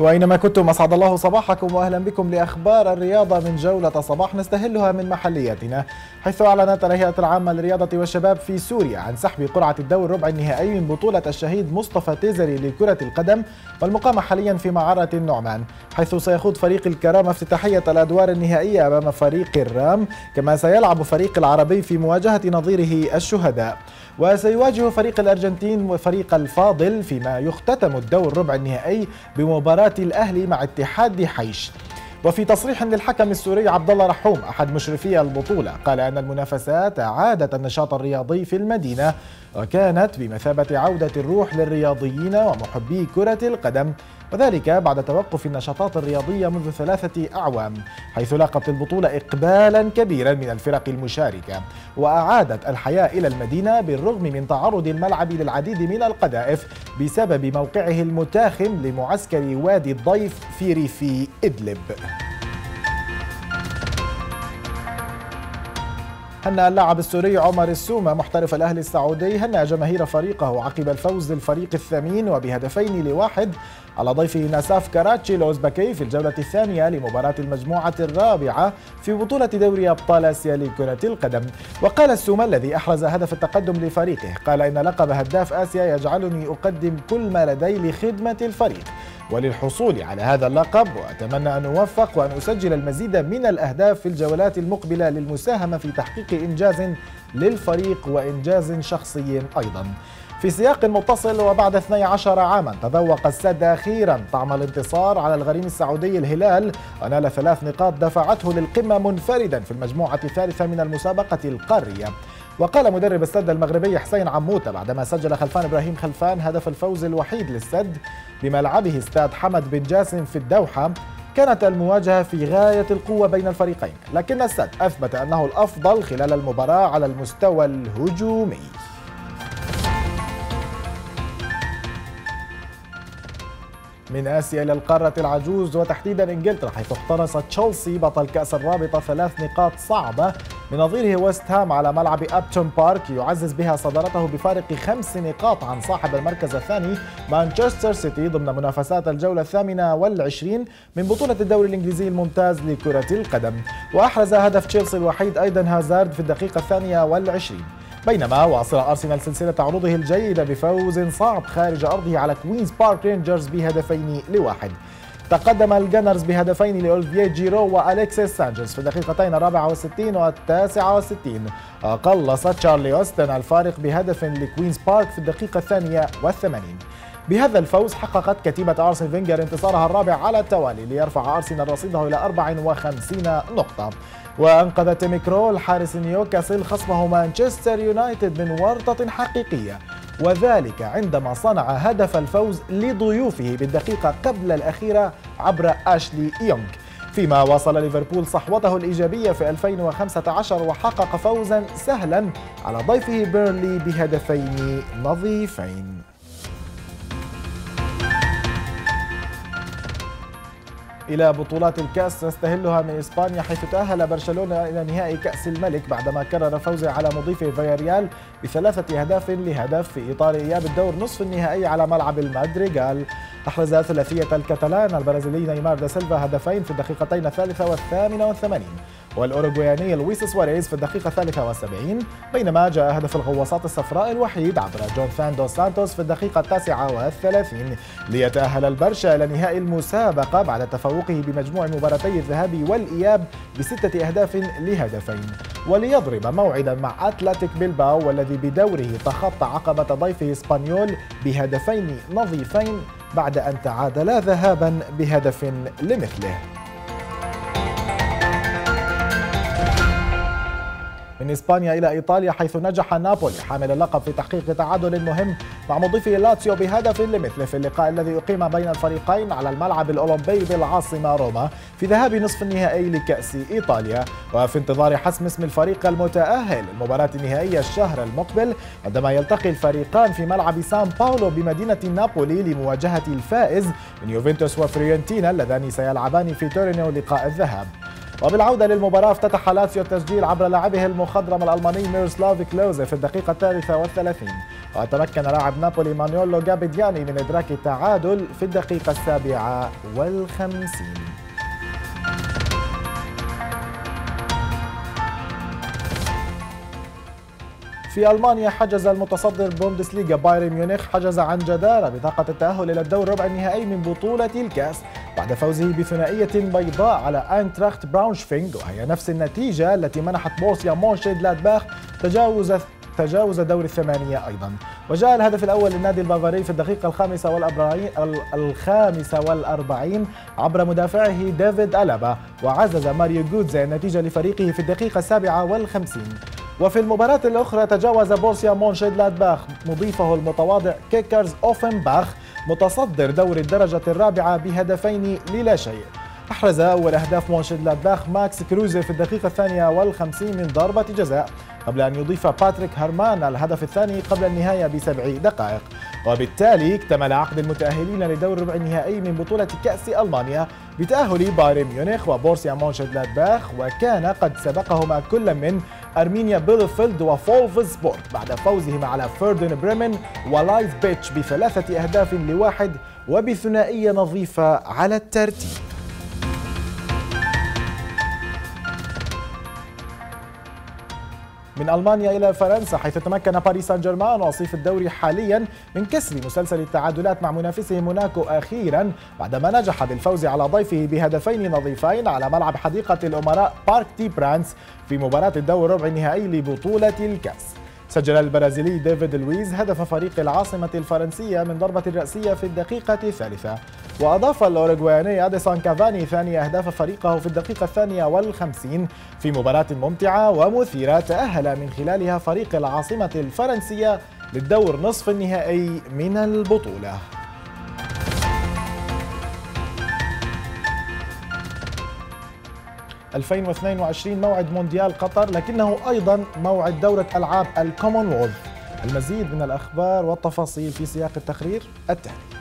وأينما كنتم أسعد الله صباحكم وأهلا بكم لأخبار الرياضة من جولة صباح نستهلها من محلياتنا حيث أعلنت الهيئة العامة للرياضة والشباب في سوريا عن سحب قرعة الدور ربع النهائي من بطولة الشهيد مصطفى تيزري لكرة القدم والمقامة حاليا في معرة النعمان حيث سيخوض فريق الكرامة افتتاحية الأدوار النهائية أمام فريق الرام كما سيلعب فريق العربي في مواجهة نظيره الشهداء. وسيواجه فريق الأرجنتين وفريق الفاضل فيما يختتم الدور ربع النهائي بمباراة الأهلي مع اتحاد حيش. وفي تصريح للحكم السوري عبد الله رحوم أحد مشرفي البطولة قال أن المنافسات اعادت النشاط الرياضي في المدينة وكانت بمثابة عودة الروح للرياضيين ومحبي كرة القدم. وذلك بعد توقف النشاطات الرياضية منذ ثلاثة أعوام حيث لاقت البطولة إقبالا كبيرا من الفرق المشاركة وأعادت الحياة إلى المدينة بالرغم من تعرض الملعب للعديد من القذائف بسبب موقعه المتاخم لمعسكر وادي الضيف في ريف إدلب. هنأ اللاعب السوري عمر السومة محترف الأهلي السعودي هنأ جماهير فريقه عقب الفوز للفريق الثمين وبهدفين لواحد على ضيفه ناساف كراتشي الأوزبكي في الجولة الثانية لمباراة المجموعة الرابعة في بطولة دوري أبطال آسيا لكرة القدم. وقال السومة الذي أحرز هدف التقدم لفريقه قال إن لقب هداف آسيا يجعلني أقدم كل ما لدي لخدمة الفريق. وللحصول على هذا اللقب وأتمنى أن أوفق وأن أسجل المزيد من الأهداف في الجولات المقبلة للمساهمة في تحقيق إنجاز للفريق وإنجاز شخصي أيضا. في سياق متصل وبعد 12 عاما تذوق السد أخيرا طعم الانتصار على الغريم السعودي الهلال. ونال ثلاث نقاط دفعته للقمة منفردا في المجموعة الثالثة من المسابقة القارية. وقال مدرب السد المغربي حسين عموتة بعدما سجل خلفان إبراهيم خلفان هدف الفوز الوحيد للسد بملعبه استاد حمد بن جاسم في الدوحة كانت المواجهة في غاية القوة بين الفريقين. لكن السد أثبت أنه الأفضل خلال المباراة على المستوى الهجومي. من آسيا إلى القارة العجوز وتحديدا إنجلترا حيث اقتنص تشيلسي بطل كأس الرابطة ثلاث نقاط صعبة. من نظيره ويست هام على ملعب أبتون بارك يعزز بها صدارته بفارق خمس نقاط عن صاحب المركز الثاني مانشستر سيتي ضمن منافسات الجولة الثامنة والعشرين من بطولة الدوري الإنجليزي الممتاز لكرة القدم. وأحرز هدف تشيلسي الوحيد أيضا هازارد في الدقيقة الثانية والعشرين. بينما واصل أرسنال سلسلة عروضه الجيدة بفوز صعب خارج أرضه على كوينز بارك رينجرز بهدفين لواحد. تقدم الجانرز بهدفين لأولفييه جيرو وأليكسيس سانشيز في الدقيقتين الرابعة والستين والتاسعة والستين قلص تشارلي أوستن الفارق بهدف لكوينز بارك في الدقيقة الثانية والثمانين. بهذا الفوز حققت كتيبة أرسن فينجر انتصارها الرابع على التوالي ليرفع أرسنال رصيده إلى 54 نقطة. وأنقذ تيمي كرول حارس نيوكاسل خصمه مانشستر يونايتد من ورطة حقيقية. وذلك عندما صنع هدف الفوز لضيوفه بالدقيقة قبل الأخيرة عبر أشلي يونغ. فيما واصل ليفربول صحوته الإيجابية في 2015 وحقق فوزا سهلا على ضيفه بيرنلي بهدفين نظيفين. إلى بطولات الكأس نستهلها من إسبانيا حيث تأهل برشلونة إلى نهائي كأس الملك بعدما كرر فوزه على مضيفه فياريال بثلاثة أهداف لهدف في إطار إياب الدور نصف النهائي على ملعب المادريغال أحرز ثلاثية الكتالان البرازيلي نيمار دا سيلفا هدفين في الدقيقتين الثالثة والثامنة والثمانين والأوروغوياني لويس سواريز في الدقيقة الثالثة والسبعين بينما جاء هدف الغواصات الصفراء الوحيد عبر جوناثان دوس سانتوس في الدقيقة التاسعة والثلاثين. ليتأهل البرشا إلى نهائي المسابقة بعد تفوقه بمجموع مباراتي الذهاب والإياب بستة أهداف لهدفين. وليضرب موعدا مع أتلتيك بيلباو والذي بدوره تخطى عقبة ضيفه اسبانيول بهدفين نظيفين بعد أن تعادلا ذهابا بهدف لمثله. من إسبانيا إلى إيطاليا حيث نجح نابولي حامل اللقب في تحقيق تعادل مهم مع مضيفه لاتسيو بهدف لمثله في اللقاء الذي أقيم بين الفريقين على الملعب الأولمبي بالعاصمة روما في ذهاب نصف النهائي لكأس إيطاليا. وفي انتظار حسم اسم الفريق المتأهل المباراة النهائية الشهر المقبل عندما يلتقي الفريقان في ملعب سان باولو بمدينة نابولي لمواجهة الفائز من يوفنتوس وفيورنتينا اللذان سيلعبان في تورينو لقاء الذهاب. وبالعودة للمباراة افتتح لاتسيو التسجيل عبر لاعبه المخضرم الألماني ميروسلاف كلوزي في الدقيقة الثالثة والثلاثين. وتمكن لاعب نابولي مانولو جابياديني من إدراك التعادل في الدقيقة السابعة والخمسين. في ألمانيا حجز المتصدر بوندسليغا بايرن ميونخ حجز عن جدارة بطاقة التأهل إلى الدور ربع النهائي من بطولة الكأس بعد فوزه بثنائية بيضاء على أينتراخت براونشفينغ وهي نفس النتيجة التي منحت بوروسيا مونشنغلادباخ تجاوز تجاوز دور الثمانية أيضا. وجاء الهدف الأول للنادي البافاري في الدقيقة الخامسة والأربعين الخامسة والأربعين عبر مدافعه ديفيد ألابا وعزز ماريو جودزي النتيجة لفريقه في الدقيقة السابعة والخمسين. وفي المباراة الأخرى تجاوز بوروسيا مونشنغلادباخ مضيفه المتواضع كيكرز أوفنباخ متصدر دوري الدرجة الرابعة بهدفين للا شيء. أحرز أول أهداف مونشنجلادباخ ماكس كروزي في الدقيقة الثانية والخمسين من ضربة جزاء قبل أن يضيف باتريك هرمان الهدف الثاني قبل النهاية بسبع دقائق. وبالتالي اكتمل عقد المتأهلين لدور ربع النهائي من بطولة كأس ألمانيا بتأهل بايرن ميونخ وبورسيا مونشنجلادباخ وكان قد سبقهما كل من أرمينيا بيليفيلد وفولفسبورغ بعد فوزهما على فيردر بريمن ولايبزيغ بثلاثة أهداف لواحد وبثنائية نظيفة على الترتيب. من ألمانيا إلى فرنسا حيث تمكن باريس سان جيرمان وصيف الدوري حاليا من كسر مسلسل التعادلات مع منافسه موناكو أخيرا بعدما نجح بالفوز على ضيفه بهدفين نظيفين على ملعب حديقة الأمراء بارك دي برانس في مباراة الدور ربع النهائي لبطولة الكأس. سجل البرازيلي ديفيد لويز هدف فريق العاصمة الفرنسية من ضربة رأسية في الدقيقة الثالثة. وأضاف الأوروغواني أديسون كافاني ثاني أهداف فريقه في الدقيقة الثانية والخمسين في مباراة ممتعة ومثيرة تأهل من خلالها فريق العاصمة الفرنسية للدور نصف النهائي من البطولة. 2022 موعد مونديال قطر لكنه أيضا موعد دورة ألعاب الكومنولث. المزيد من الأخبار والتفاصيل في سياق التقرير التالي.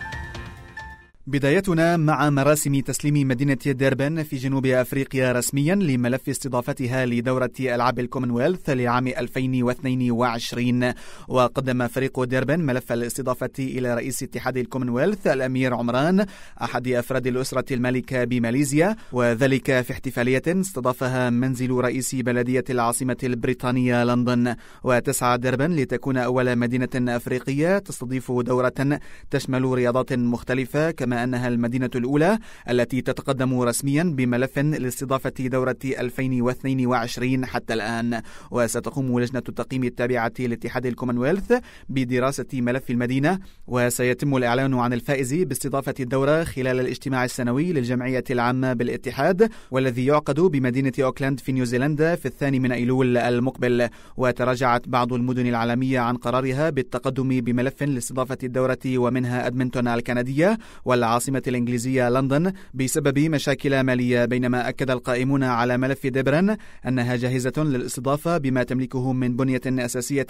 بدايتنا مع مراسم تسليم مدينة ديربان في جنوب أفريقيا رسميا لملف استضافتها لدورة ألعاب الكومنولث لعام 2022 وقدم فريق ديربان ملف الاستضافة إلى رئيس اتحاد الكومنولث الأمير عمران أحد أفراد الأسرة المالكة بماليزيا. وذلك في احتفالية استضافها منزل رئيس بلدية العاصمة البريطانية لندن. وتسعى ديربن لتكون أول مدينة أفريقية تستضيف دورة تشمل رياضات مختلفة كما أنها المدينة الأولى التي تتقدم رسميا بملف لاستضافة دورة 2022 حتى الآن. وستقوم لجنة التقييم التابعة لاتحاد الكومنولث بدراسة ملف المدينة وسيتم الإعلان عن الفائز باستضافة الدورة خلال الاجتماع السنوي للجمعية العامة بالاتحاد والذي يعقد بمدينة أوكلاند في نيوزيلندا في الثاني من أيلول المقبل. وتراجعت بعض المدن العالمية عن قرارها بالتقدم بملف لاستضافة الدورة ومنها أدمنتون الكندية والعالمية العاصمة الإنجليزية لندن بسبب مشاكل مالية بينما أكد القائمون على ملف ديربان أنها جاهزة للاستضافة بما تملكه من بنية أساسية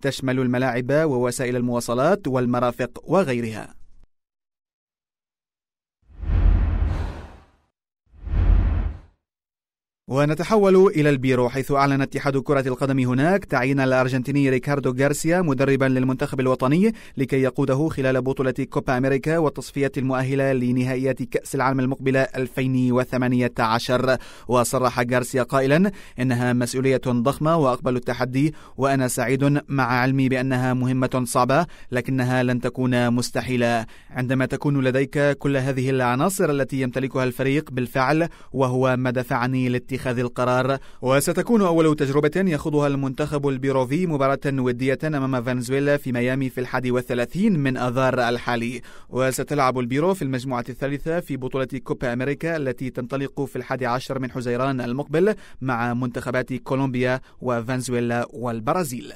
تشمل الملاعب ووسائل المواصلات والمرافق وغيرها. ونتحول إلى البيرو حيث أعلن اتحاد كرة القدم هناك تعيين الأرجنتيني ريكاردو غارسيا مدربا للمنتخب الوطني لكي يقوده خلال بطولة كوبا أمريكا والتصفية المؤهلة لنهائيات كأس العالم المقبلة 2018 وصرح غارسيا قائلا إنها مسؤولية ضخمة وأقبل التحدي وأنا سعيد مع علمي بأنها مهمة صعبة لكنها لن تكون مستحيلة. عندما تكون لديك كل هذه العناصر التي يمتلكها الفريق بالفعل وهو ما دفعني لاتخاذ اتخاذ القرار. وستكون أول تجربة يخوضها المنتخب البيروفي مباراة ودية أمام فنزويلا في ميامي في الحادي والثلاثين من أذار الحالي. وستلعب البيرو في المجموعة الثالثة في بطولة كوبا أمريكا التي تنطلق في الحادي عشر من حزيران المقبل مع منتخبات كولومبيا وفنزويلا والبرازيل.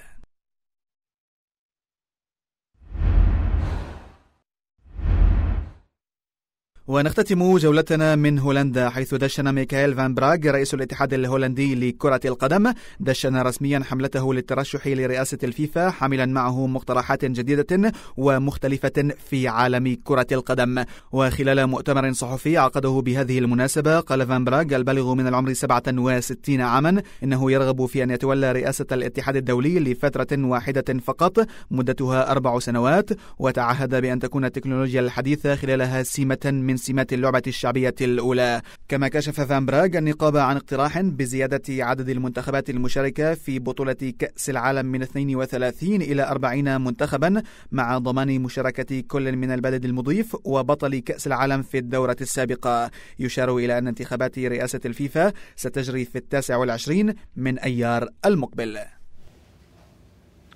ونختتم جولتنا من هولندا حيث دشن ميكائيل فان براغ رئيس الاتحاد الهولندي لكرة القدم. دشن رسميا حملته للترشح لرئاسة الفيفا حاملا معه مقترحات جديدة ومختلفة في عالم كرة القدم. وخلال مؤتمر صحفي عقده بهذه المناسبة قال فان براغ البالغ من العمر 67 عاما إنه يرغب في أن يتولى رئاسة الاتحاد الدولي لفترة واحدة فقط مدتها أربع سنوات. وتعهد بأن تكون التكنولوجيا الحديثة خلالها سمة من من سمات اللعبة الشعبية الأولى. كما كشف فان براغ النقابة عن اقتراح بزيادة عدد المنتخبات المشاركة في بطولة كأس العالم من 32 إلى 40 منتخبا مع ضمان مشاركة كل من البلد المضيف وبطل كأس العالم في الدورة السابقة. يشار إلى أن انتخابات رئاسة الفيفا ستجري في التاسع والعشرين من أيار المقبل.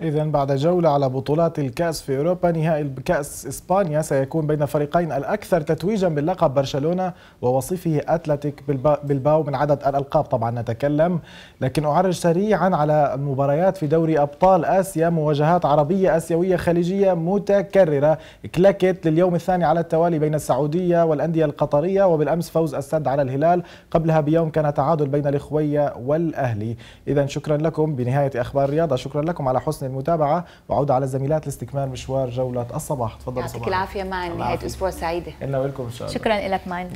إذا بعد جولة على بطولات الكأس في أوروبا نهائي كأس إسبانيا سيكون بين فريقين الأكثر تتويجا باللقب برشلونة ووصيفه أتلتيك بلباو من عدد الألقاب. طبعا نتكلم لكن أعرج سريعا على المباريات في دوري أبطال آسيا مواجهات عربية آسيوية خليجية متكررة. كلاكت لليوم الثاني على التوالي بين السعودية والأندية القطرية وبالأمس فوز السد على الهلال. قبلها بيوم كان تعادل بين الإخوية والأهلي. إذا شكرا لكم. بنهاية أخبار الرياضة شكرا لكم على حسن المتابعة. وعودة على الزميلات لاستكمال مشوار جولة الصباح. تفضل يعطيك العافية معا نهاية أسبوع سعيدة. لنا ولكم إن شاء الله. شكرا لك معا